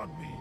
outrun me.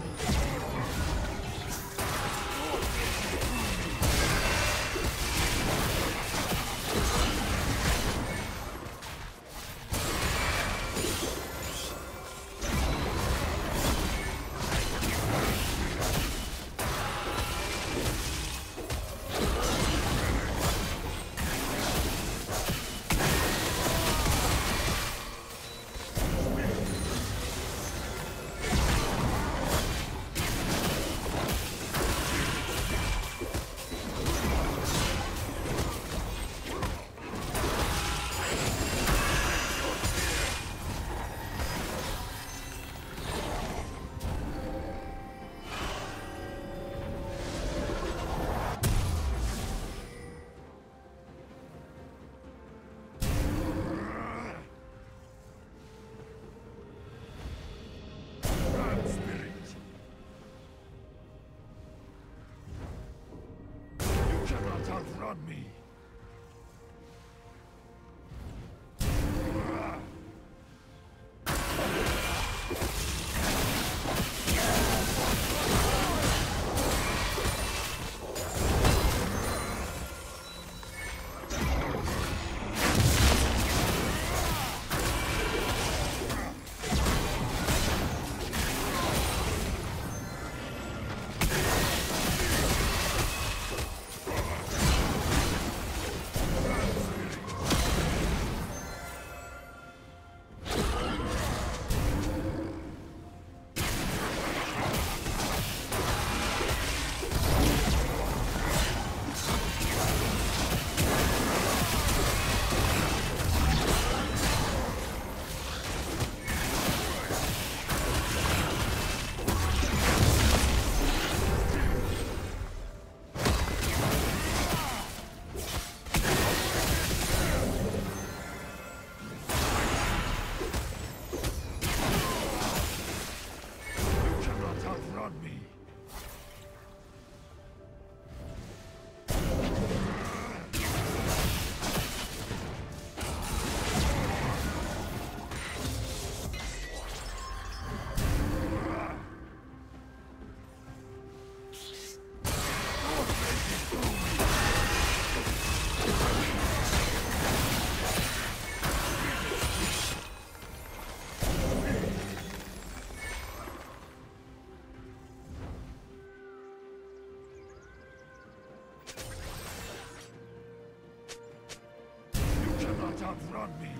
Thank you. Outrun me.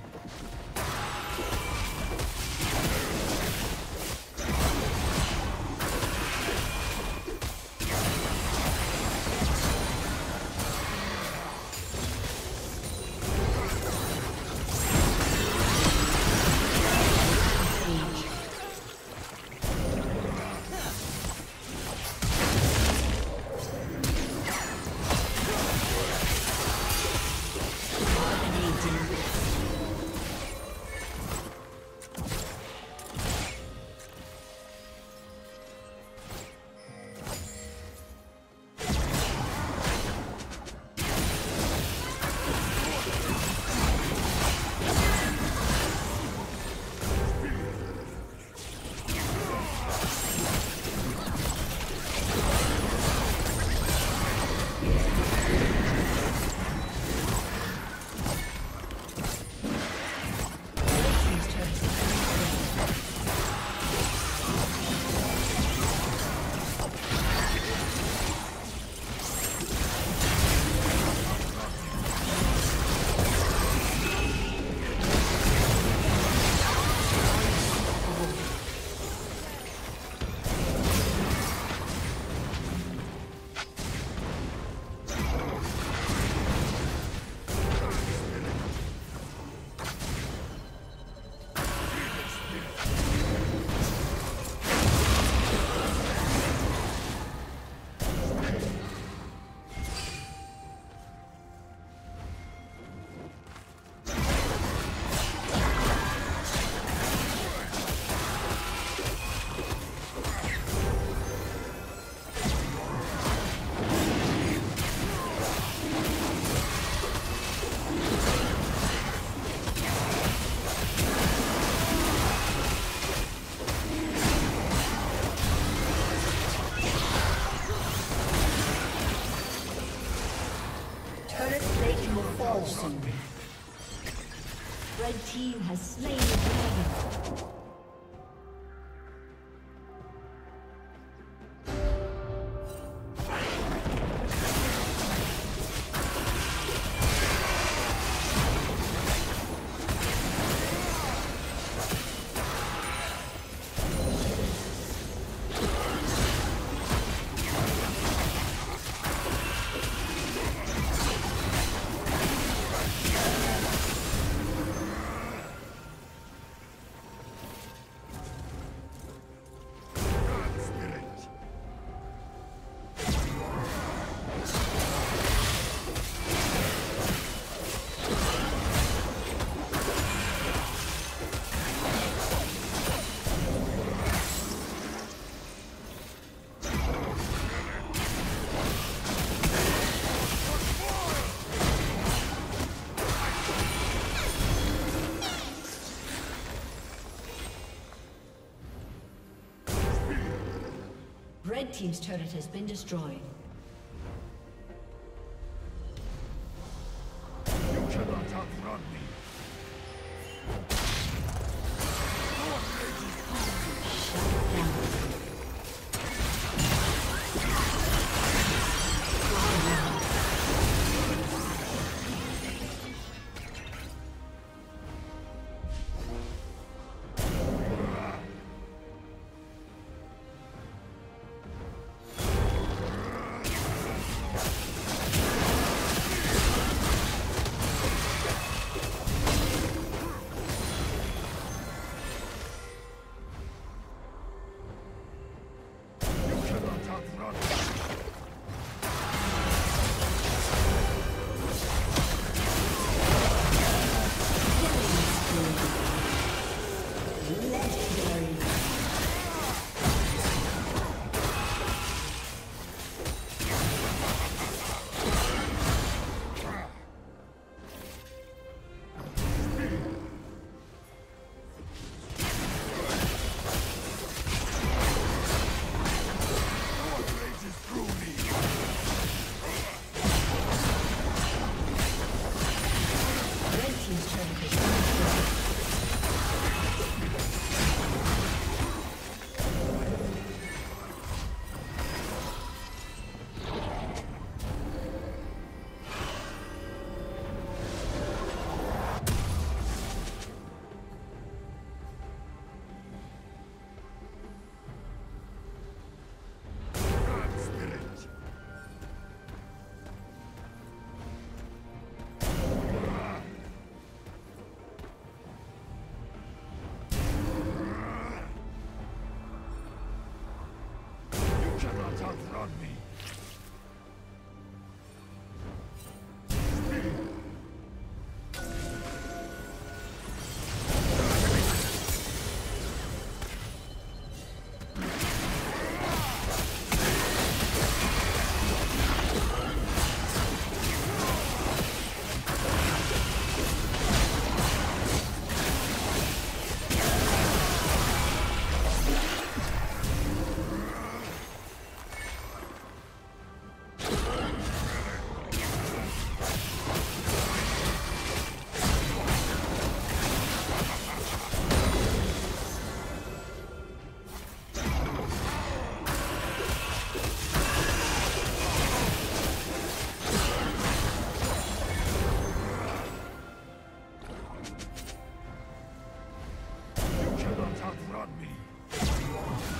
Has slain Team's turret has been destroyed. You cannot outrun me. Outrun me.